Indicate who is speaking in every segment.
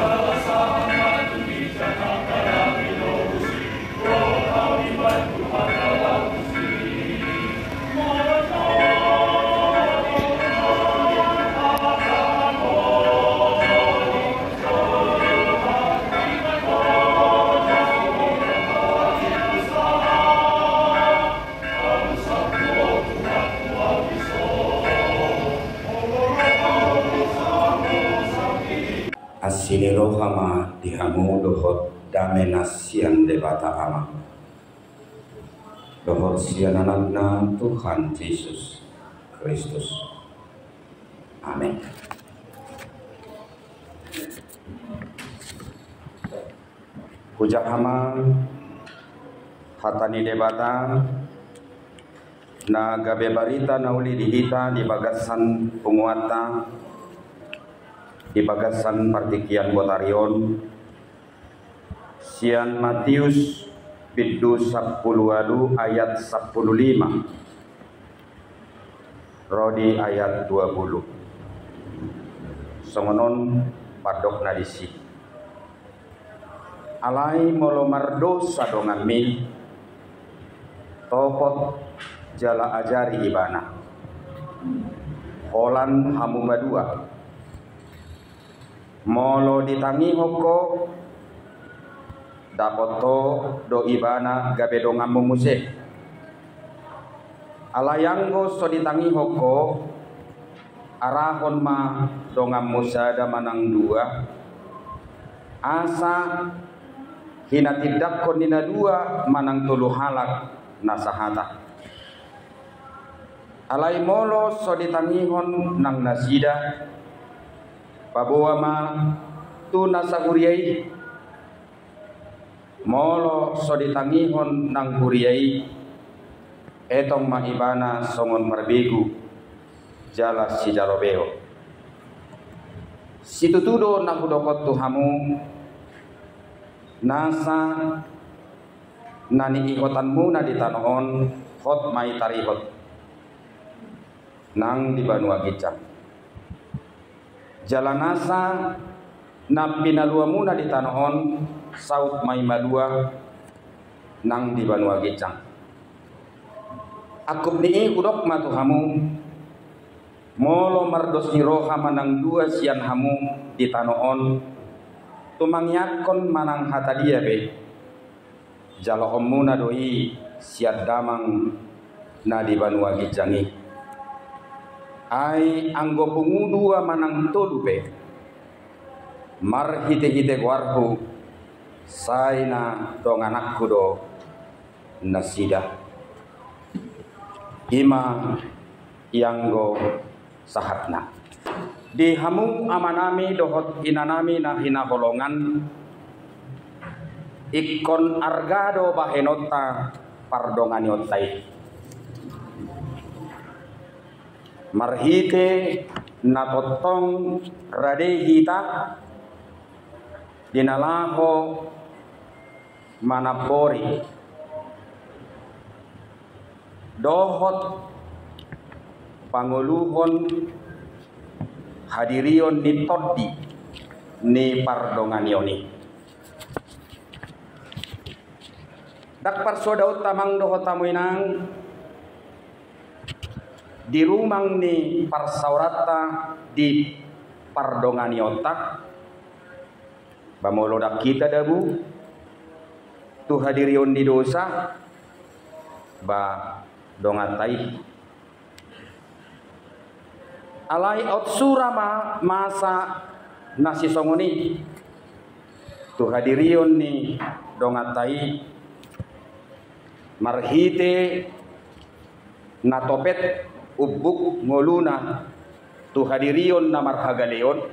Speaker 1: Come. Tuhan Yesus Kristus. Amin. Hujak hama hatani debata na gabe barita na uli dihita di bagasan penguata di bagasan partikian Botarion Sian Matius Biddu 10 ayat 15 Rodi ayat 20 Songonon padok nadisi Alai molo mardo sadongan mi Topot jala ajari ibana. Holan hamu madua Molo ditangi hoko. Dapoto do ibana gabe do ngambo muse alayanggo so ditangi hoko arahon ma do ngammo sada manang dua. Asa hina tidak konina dua manang tulu halak nasahata. Alai molo so ditangihon nang nasida. Pabawa ma tu nasaguriyai molo so ditangihon nang huriyai etong maibana songon marbegu jala si jalobeo. Situtudo na hudokot tuhamu nasa nani ihotanmu na ditanoon hot mai tarihot. Nang di Banua Gicang. Jalanasa na pinalua muna di tanoon saut may malua nang di Banua Gicang akub ni udok matuhamu molo mardos ni roha manang dua sian hamu di tanoon tumangyakon manang hatadia be. Jalo omuna doi siat damang na di Banua Gicangi ai anggo pungudua manang tolu be. Mar hite hite warhu saina dong anakku do nasida ima ianggo sahatna. Di hamu amanami dohot inanami na hinaholongan ikon argado bahenota pardonganiotai marhite natotong radehita. Dinalaho manapori dohot panguluhon hadirion ni toddi ni pardonganioni. Dak parsodaut tamang dohot tamuinang di rumang ni parsaurata di pardonganiota Bamolodak kita dabu tu hadirion di dosa ba dongatai alai otsurama masa nasi songoni tu hadirion ni dongatai marhite natopet ubuk ngoluna. Tu hadirion na marhagaleon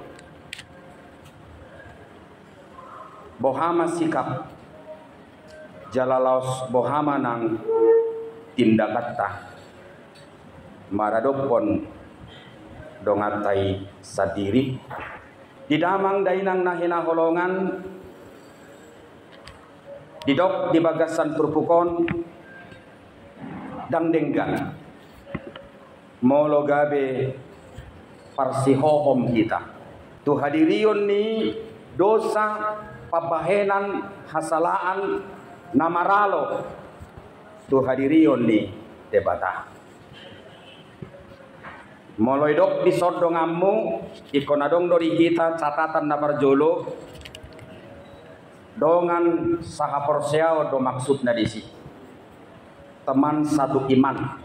Speaker 1: bohama sikap. Jalalaos bohama nang tindakata maradopon dongatai sadiri. Didamang dainang nahina holongan. Didok di bagasan purpukon dang denggan. Molo gabe parsihohom kita. Tu hadirion ni dosa pabahenan hasalaan namaralo tu hadirion ni debata moloidok di sodongamu ikonadong dori kita catatan na barjolo dongan saha porseao do maksudna disi teman satu iman.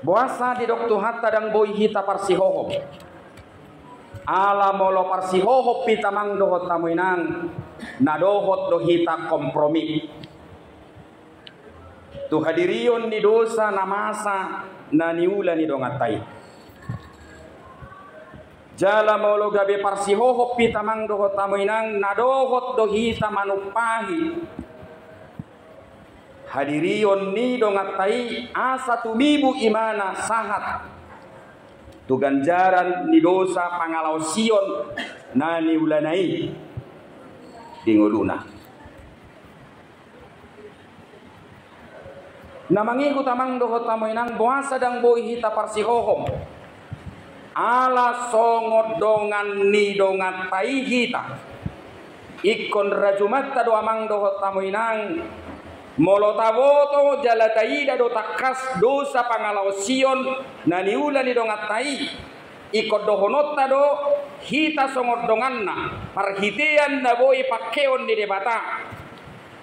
Speaker 1: Buasa di dok Tuhan tadang boy hita parsihoho. Ala molo parsihoho pitamang dohot tamuinang nadohot do hita kompromi tu hadirion ni dosa namasa na niula ni dongatai jala molo gabe parsihoho pitamang dohot tamuinang nadohot do hita manupahi. Hadirion ni dongatai asa tumibu imana sahat. Tu ganjaran ni dosa pangalausion na ni ulanai dinguluna namangiku tamang doho tamoinang buasa dang boy hita parsihohom. Ala songot dongan ni dongatai hita. Ikon rajumatta do amang doho tamoinang Molotavoto jalataida do takas dosa pangalausion naniula ni dongatai ikot dohonotta do hita songot donganna parhitian na boy pakeon di debata.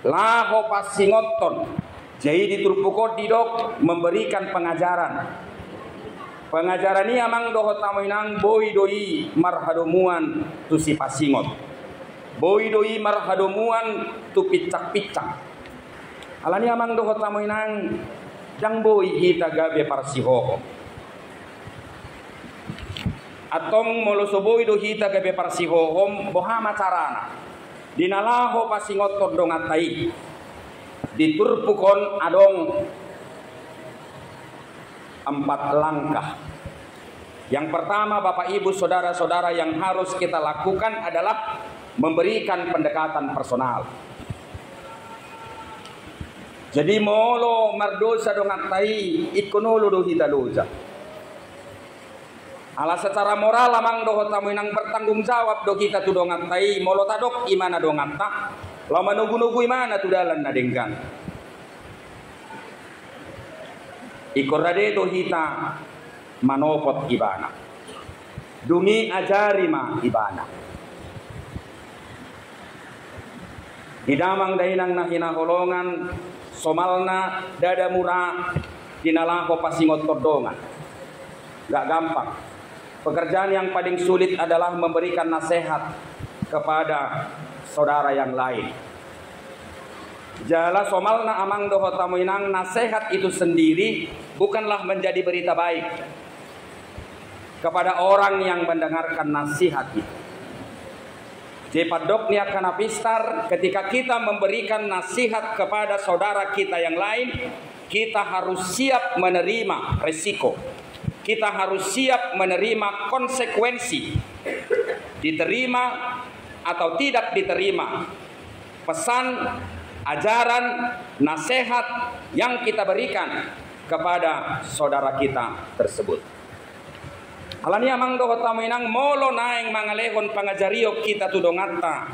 Speaker 1: Laho pasingoton jadi diturpukot didok memberikan pengajaran. Pengajaran ini amang doho tamoinang boy doi marhadomuan tu si pasingot. Boy doi marhadomuan tu picak-picak. Alani amang doho tamo inang jang boy hita gabe parsihoho atong molo soboy do hita gabe parsihohom bohama carana dinalaho pasingot dong atai diturpukon adong empat langkah yang pertama Bapak Ibu Saudara-saudara yang harus kita lakukan adalah memberikan pendekatan personal. Jadi molo mardosa dong atai ikonolo do hita dosa. Ala secara moral amang doho tamu nang bertanggung jawab do kita tu dong atai molo tadok imana dong atta. Lama nugu-nugu imana tu dalan na denggang. Ikor rade do hita manopot ibana. Dungi ajari ma ibana. Hidamang dahinang na hinaholongan somalna dada murah dinalako pasingot tordongan gak gampang pekerjaan yang paling sulit adalah memberikan nasihat kepada saudara yang lain Jala somalna amang doho tamuinang nasihat itu sendiri bukanlah menjadi berita baik kepada orang yang mendengarkan nasihat itu. Jepadoknya karena pistar ketika kita memberikan nasihat kepada saudara kita yang lain, kita harus siap menerima resiko. Kita harus siap menerima konsekuensi. Diterima atau tidak diterima. Pesan, ajaran, nasihat yang kita berikan kepada saudara kita tersebut. Alani amang do tamu inang molo naeng mangalehon pangajario kita tu dongata.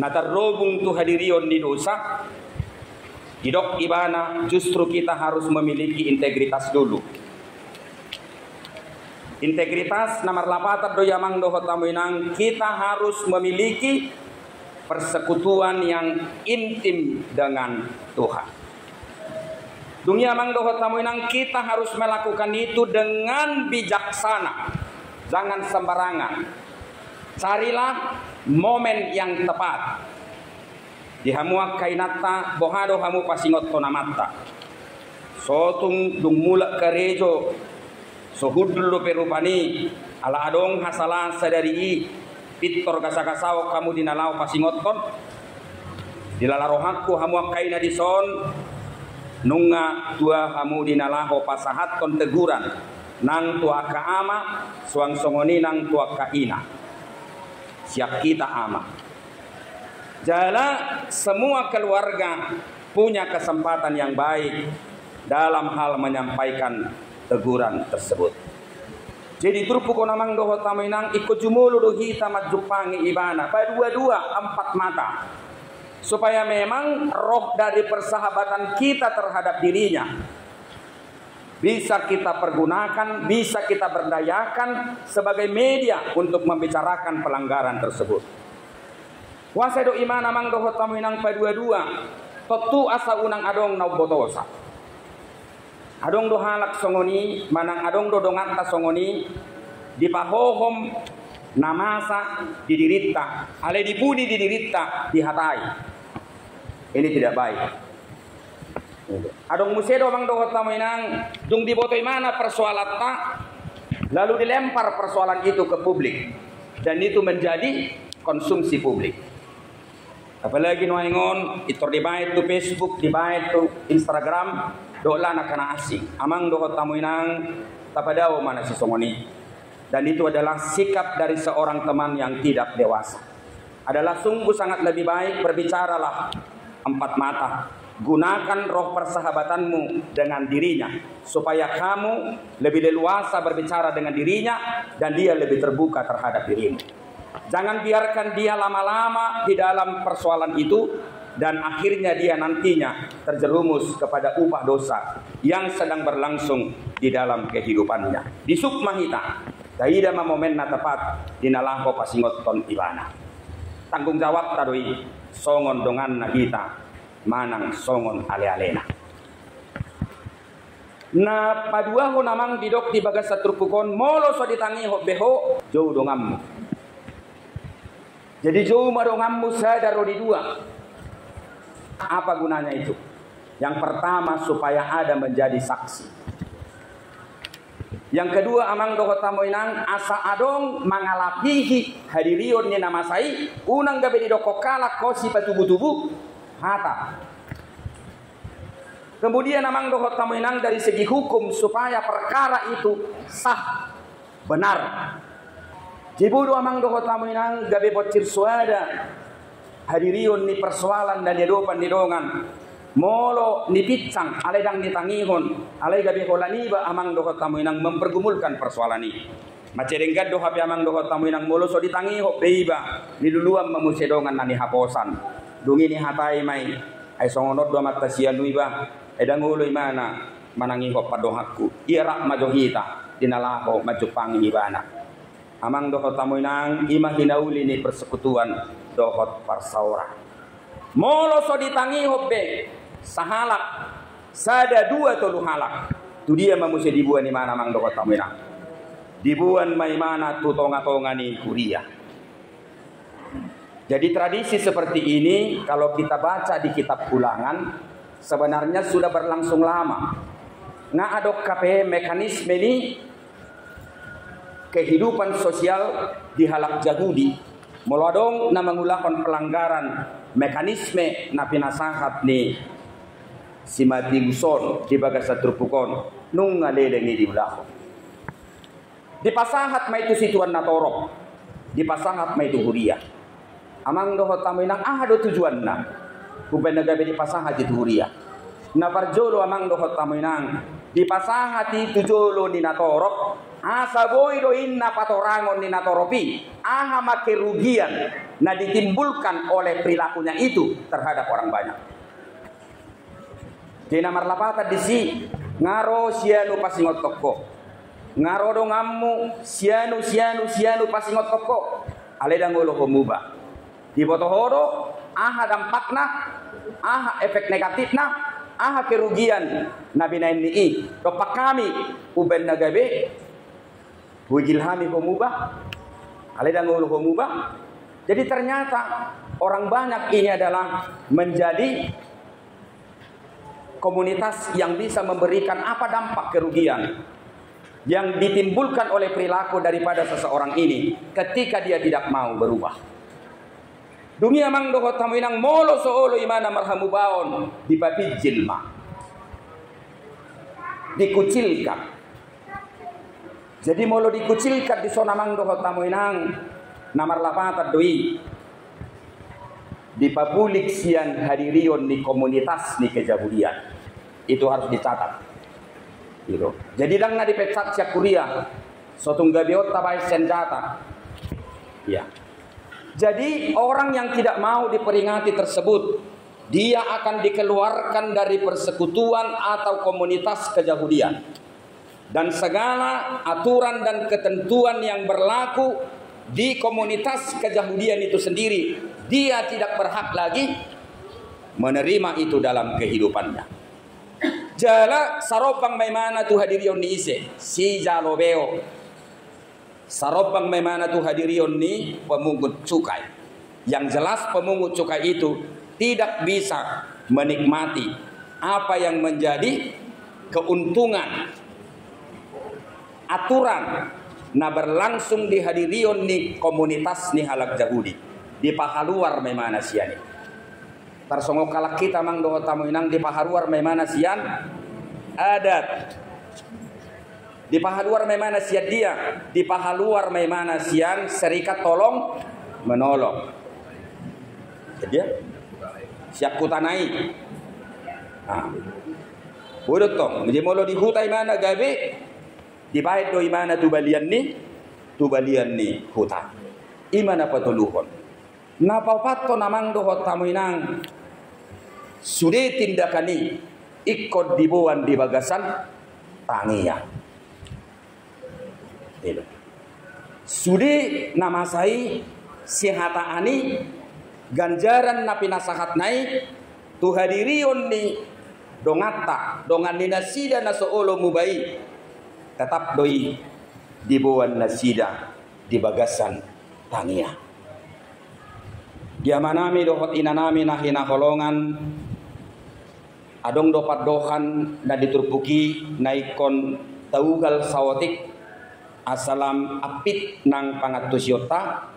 Speaker 1: Natarobung tu hadirion di dosa. Didok ibana justru kita harus memiliki integritas dulu. Integritas nomor lapatat do yamang do tamu inang kita harus memiliki persekutuan yang intim dengan Tuhan. Dunia mangdoho tamuinang kita harus melakukan itu dengan bijaksana. Jangan sembarangan. Carilah momen yang tepat. Di hamua kainata bohado hamu pasingot tonamata. Sotung dung mulak karejo. Sohudul perupani. Ala adong hasalah sadari i. Pitor kasakasao kamu dinalau pasingot ton. Dilalarohaku hamua kaina di son nunga tua hamu dinalaho pasahat kon teguran nang tua ka ama suang songoni nang tua ka ina siap kita ama jala semua keluarga punya kesempatan yang baik dalam hal menyampaikan teguran tersebut jadi trupu ko namang doho taminang iko jumulu do hita majupangi ibana pa dua-dua empat mata supaya memang roh dari persahabatan kita terhadap dirinya bisa kita pergunakan, bisa kita berdayakan sebagai media untuk membicarakan pelanggaran tersebut. Wasa do imana mang do taminang pa dua-dua, totu asa unang adong nau botosa. Adong do halak songoni, manang adong do donganta songoni, di pahohom namasa didirita, ale dipudi didirita dihatai. Ini tidak baik. Adong musedo mang do taminang, dung dibotoy mana persoalan tak, lalu dilempar persoalan itu ke publik dan itu menjadi konsumsi publik. Apalagi nuaingon, itu di baik tu Facebook, di baik tu Instagram, dola nak kena asing. Amang doho tamu inang tapadaw mana sesongoni. Dan itu adalah sikap dari seorang teman yang tidak dewasa. Adalah sungguh sangat lebih baik berbicaralah empat mata. Gunakan roh persahabatanmu dengan dirinya supaya kamu lebih leluasa berbicara dengan dirinya dan dia lebih terbuka terhadap dirimu. Jangan biarkan dia lama-lama di dalam persoalan itu dan akhirnya dia nantinya terjerumus kepada upah dosa yang sedang berlangsung di dalam kehidupannya. Di sukmahita, kaida momen na tepat dinalangko pasingot ton ibana. Tanggung jawab tadoi songon dongan na kita manang songon ale-alena. Na padua ho namang didok di bagas satrupukon molo so ditangi ho beho jauh dongammu. Jadi jauh madongammu sadar di dua apa gunanya itu? Yang pertama supaya ada menjadi saksi. Yang kedua amang doho tamoinang asa adong mangalapihi hadirion ni nama sai unang gabe di doko kala kosi patubu-tubu hata. Kemudian amang doho tamoinang dari segi hukum supaya perkara itu sah benar. Jibudu amang doho tamoinang gabe bocir suada hadirion ni persoalan dan yadopan di dongan molo ni pitsang aledang ni tangihon. Alai gabi holani ba amang doho tamu inang mempergumulkan persoalan ini macerengkat doha pi amang doho tamu inang molo so ditangiho peiba ni duluan memusedongan nani haposan. Dungi ni hatai mai. Ai songonot do mata sianui ba edang ulo imana manangiho padohaku ira majohita dinalaho majupangi ibana amang doho tamu inang imah hinauli ni persekutuan dohot parsaura. Molo so ditangi hobbe sahalak sada dua tolu halak. Tu dia mamusia dibuan di mana mang dohot tamina. Dibuan mai mana tu tonga-tonga ni kuria. Jadi tradisi seperti ini kalau kita baca di kitab ulangan sebenarnya sudah berlangsung lama. Nah adok KP mekanisme ini kehidupan sosial di halak Yahudi Molodong na mengulakan pelanggaran mekanisme na pinasahat ni si Mati Guson di bagas sa trupukon nung ngalelengi di ulako. Di pasahat may itu situan na torok. Di pasahat may itu huria. Amang doho tamoy nang ah do tujuan na. Kuben nagabi di pasahat itu huria. Na parjolo amang doho tamoy nang di pasahat itu jolo ni natorok Asaboido inna patorangon ni natoropi. Aha kerugian na ditimbulkan oleh perilakunya itu terhadap orang banyak. Di nomor lapata di ngaro sianu pasingot toko. Ngaro do ngammu sianu sianu sianu pasingot toko. Aledang ulo homuba. Di botohoro aha dampakna aha efek negatifna aha kerugian nabi na ini. Topak kami uben nagabe Wujilhami mubah. Aledang ulu mubah. Jadi ternyata orang banyak ini adalah menjadi komunitas yang bisa memberikan apa dampak kerugian yang ditimbulkan oleh perilaku daripada seseorang ini ketika dia tidak mau berubah. Dunia mang doho tamuinang molo soolo imana marhamu baon dipapijilma. Dikucilkan jadi mau dikucilkan di zona mang doho tamu inang namar lapata doi di publik sian hadirion di komunitas di kejabudian itu harus dicatat gitu. Jadi na dipecat sia kuliah Sotong gabiot tabai senjata. Ya. Jadi orang yang tidak mau diperingati tersebut dia akan dikeluarkan dari persekutuan atau komunitas kejahudian. Dan segala aturan dan ketentuan yang berlaku di komunitas kejahudian itu sendiri, dia tidak berhak lagi menerima itu dalam kehidupannya. Jala saropang maimana tu hadirion ni ise, si jalobeo Sarobang memana tuh hadirion ni pemungut cukai. Yang jelas pemungut cukai itu tidak bisa menikmati apa yang menjadi keuntungan aturan. Na berlangsung di hadirion ni komunitas ni halak Yahudi. Di pahaluar memana sian tarsongo kalak kita mang doho tamu inang di pahaluar memana sian? Adat di paha luar memana sian dia, di paha luar memana sian? Serikat tolong menolong. Jadi ya, siap kutanai. Nah. Udah toh, jadi molo di hutai mana gabe, di bait do imana tu balian ni, tu balian ni huta. Imana patuluhon. Napa patto namang do tamu inang sudah tindakani ikut dibuan di bagasan tangiya. Itu. Sudi nama saya sihata ani ganjaran napi nasahat naik tu hadirion ni dongata dongan ni nasida na soolo mubai tetap doi dibuan nasida di bagasan tangia dia manami dohot inanami nahina holongan. Adong dopat dohan na diturpuki naikon taugal sawatik. Asalam apit nang pangatus yota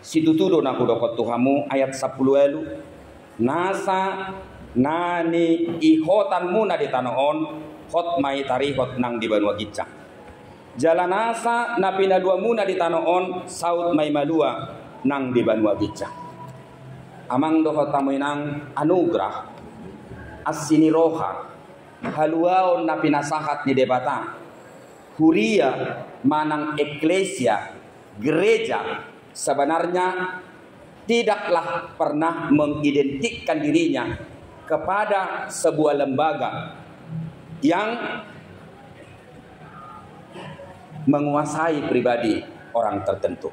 Speaker 1: situtudo na kudokot tuhamu ayat 10 elu. Nasa nani ihotan muna di tanoon hot mai tarihot nang di banua gicca jalanasa napina dua muna di tanoon saut mai malua nang di banua gicca amang dohot tamu nang anugrah asini roha haluaon napina sahat di debata huria manang eklesia, gereja sebenarnya tidaklah pernah mengidentikan dirinya kepada sebuah lembaga yang menguasai pribadi orang tertentu.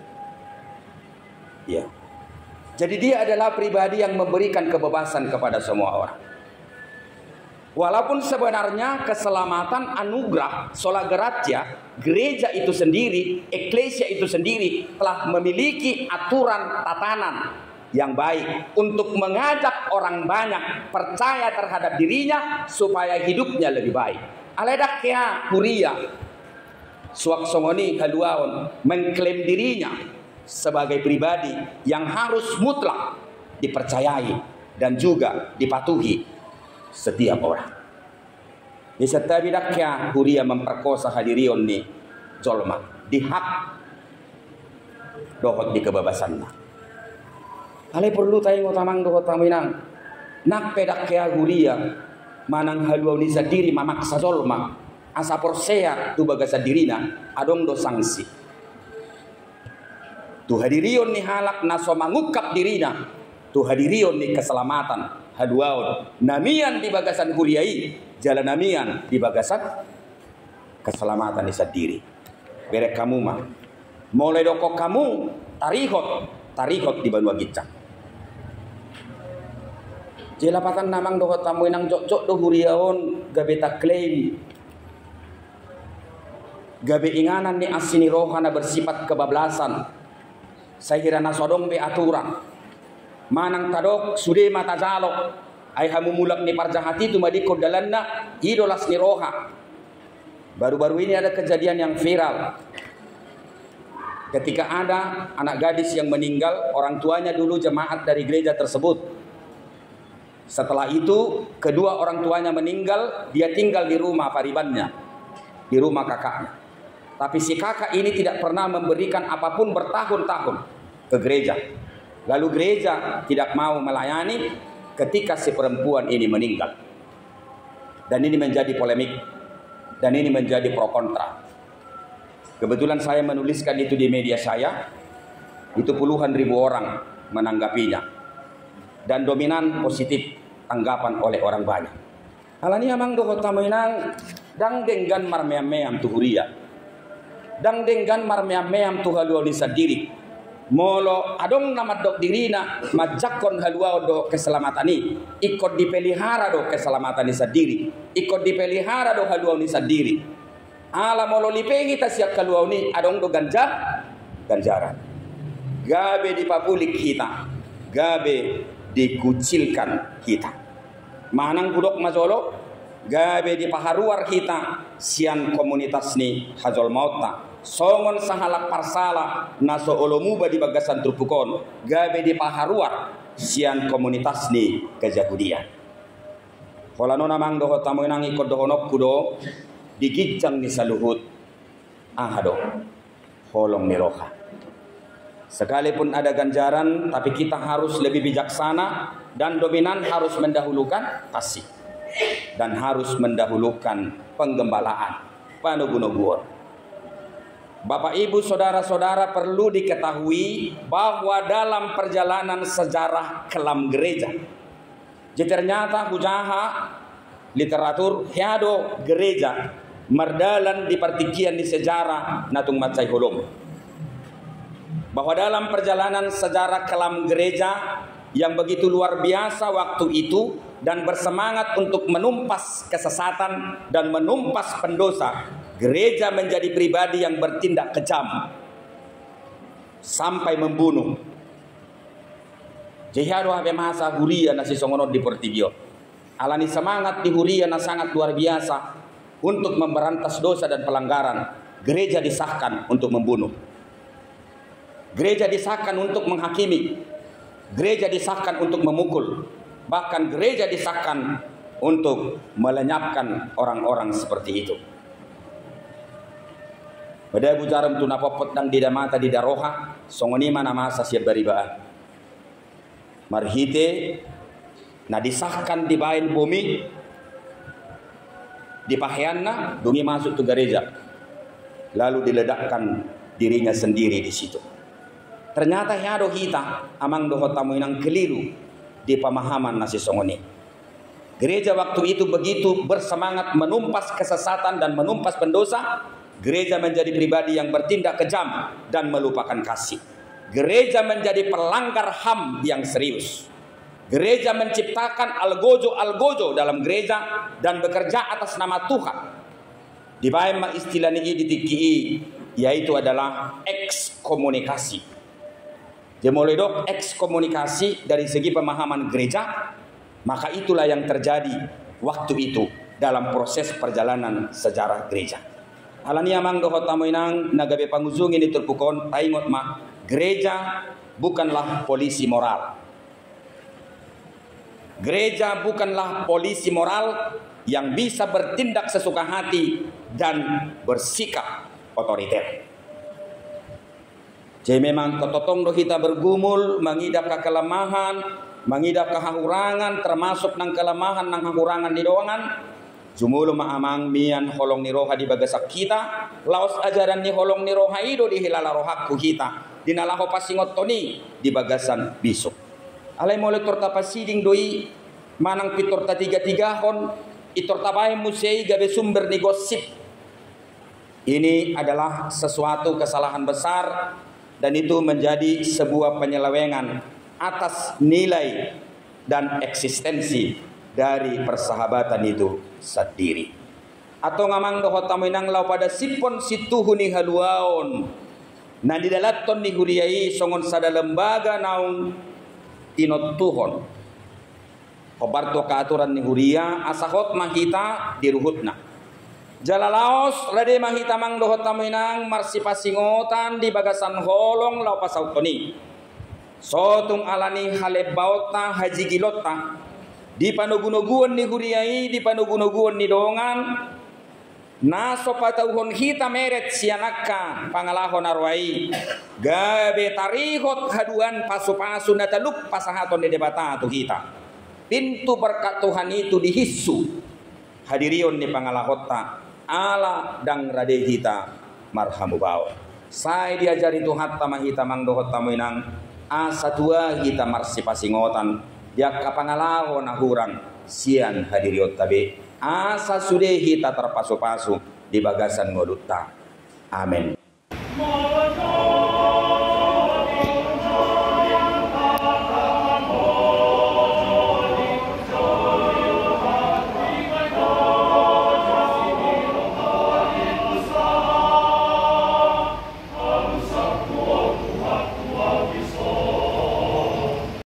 Speaker 1: Ya. Jadi dia adalah pribadi yang memberikan kebebasan kepada semua orang. Walaupun sebenarnya keselamatan anugerah sola gratia, gereja itu sendiri, eklesia itu sendiri telah memiliki aturan tatanan yang baik untuk mengajak orang banyak percaya terhadap dirinya supaya hidupnya lebih baik. Aledak huria suak songoni kaluaon mengklaim dirinya sebagai pribadi yang harus mutlak dipercayai dan juga dipatuhi setiap orang. Bisa bidaknya huria memperkosa hadirion ni jolma di hak dohot di kebebasan. Ale perlu tayo ngotamang dohot taminang nak pedak kaya huria manang haluaw ni diri mamaksa jolma asa porsea tu bagasa dirina adong do sanksi. Tu hadirion ni halak naso mangukap dirina. Tu hadirion ni keselamatan. Haduaun namian di bagasan huriai jalan namian di bagasan keselamatan di diri. Berek kamu mah. Mulai doko kamu tarihot tarihot di banua gicak jelapatan namang doko tamu nang jok jok do huriaon gabe klaim gabe inganan ni asini rohana bersifat kebablasan. Kira nasodong be aturan manang tadok sude mata jalok. Ay hamumulak ni parjahati tu madiko dalanna idolas ni roha. Baru-baru ini ada kejadian yang viral. Ketika ada anak gadis yang meninggal orang tuanya dulu jemaat dari gereja tersebut. Setelah itu kedua orang tuanya meninggal dia tinggal di rumah paribannya di rumah kakaknya tapi si kakak ini tidak pernah memberikan apa pun bertahun-tahun ke gereja Lalu gereja tidak mau melayani ketika si perempuan ini meninggal. Dan ini menjadi polemik. Dan ini menjadi pro kontra. Kebetulan saya menuliskan itu di media saya, itu puluhan ribu orang menanggapinya. Dan dominan positif tanggapan oleh orang banyak. Alani amang do kota menang dang denggan marmeam-meam tuhuria. Dang denggan marmeam-meam tuhalu di sadiri. Molo adong nama dok dirina majakon halua do keselamatani ikut dipelihara do keselamatan sendiri ikut dipelihara do halua ni sendiri ala molo lipengi siap kalua ni adong do ganja ganjaran. Gabe dipapulik kita. Gabe dikucilkan kita. Manang budok mazolo gabe dipaharuar kita sian komunitas ni hazol mautna songon sahalak parsala naso olomuba di bagasan trupukon gabe di paharuar sian komunitas ni kejagudian Kolano namang doho tamu nang ikut dohonok kudo digicang ni saluhut ahado holong miroha. Sekalipun ada ganjaran, tapi kita harus lebih bijaksana dan dominan harus mendahulukan kasih dan harus mendahulukan penggembalaan. Panugunoguon. Bapak Ibu saudara-saudara perlu diketahui bahwa dalam perjalanan sejarah kelam gereja jadi ternyata hujaha literatur hiado gereja merdalan di partikian di sejarah natung macai holom. Bahwa dalam perjalanan sejarah kelam gereja yang begitu luar biasa waktu itu dan bersemangat untuk menumpas kesesatan dan menumpas pendosa gereja menjadi pribadi yang bertindak kejam sampai membunuh. Jihadu habe masa huria nasi songono di Portigio. Alani semangat di huria sangat luar biasa untuk memberantas dosa dan pelanggaran. Gereja disahkan untuk membunuh. Gereja disahkan untuk menghakimi. Gereja disahkan untuk memukul. Bahkan gereja disahkan untuk melenyapkan orang-orang seperti itu. Pada bujaram tu napopot nang di mata di daroha songoni mana masa siap baribaan. Marhite na disahkan di bain bumi di pahianna dungi masuk ke gereja lalu diledakkan dirinya sendiri di situ. Ternyata hiado kita amang doho tamu yang keliru di pemahaman nasi songoni. Gereja waktu itu begitu bersemangat menumpas kesesatan dan menumpas pendosa Gereja menjadi pribadi yang bertindak kejam dan melupakan kasih. Gereja menjadi pelanggar HAM yang serius. Gereja menciptakan algojo-algojo dalam gereja dan bekerja atas nama Tuhan. Di bawah istilah ini ditiki yaitu adalah ekskomunikasi. Jemoledok ekskomunikasi dari segi pemahaman gereja, maka itulah yang terjadi waktu itu dalam proses perjalanan sejarah gereja. Alani amang dohot tamu inang nagabe panguzung ini terpukon taingot ma gereja bukanlah polisi moral. Gereja bukanlah polisi moral yang bisa bertindak sesuka hati dan bersikap otoriter. Jadi memang ketotong do kita bergumul, mengidap kelemahan, mengidap kehakurangan, termasuk nang kelemahan nang hakurangan di doangan, Jumulo maamang mian holong ni roha di bagasak kita, laos ajaran ni holong ni roha ido di hilala rohaku kita. Dinalaho pasingot toni di bagasan bisok. Alay mo torta pasiding doi manang pitorta tiga tiga hon itorta bae musei gabe sumber ni gosip. Ini adalah sesuatu kesalahan besar dan itu menjadi sebuah penyelewengan atas nilai dan eksistensi dari persahabatan itu sendiri. Atau ngamang doho taminang lau pada sipon situhu ni haluaon. Na di dalaton ni huriyai songon sada lembaga naung tinot tuhon. Kobarto keaturan ni huria asahot mahita diruhutna. Jalalaos lade mahita mang doho taminang marsi pasingotan di bagasan holong lau pasautoni. Sotung alani halebauta haji gilota di panugunuguan ni huriai di panugunuguan ni dongan. Naso patauhon hita meret sianaka pangalahon arwai. Gabe tarihot haduan pasu-pasu nataluk pasahaton di debata tu kita pintu berkat Tuhan itu dihisu hadirion ni pangalahota ala dang rade kita marhamu bau sai diajari Tuhan tamah hita mangdohot tamuinang asa tua kita marsi pasingotan dia kapangalaho na hurang sian hadiriot tabi asa sudah kita terpasu-pasu di bagasan ngodutta amin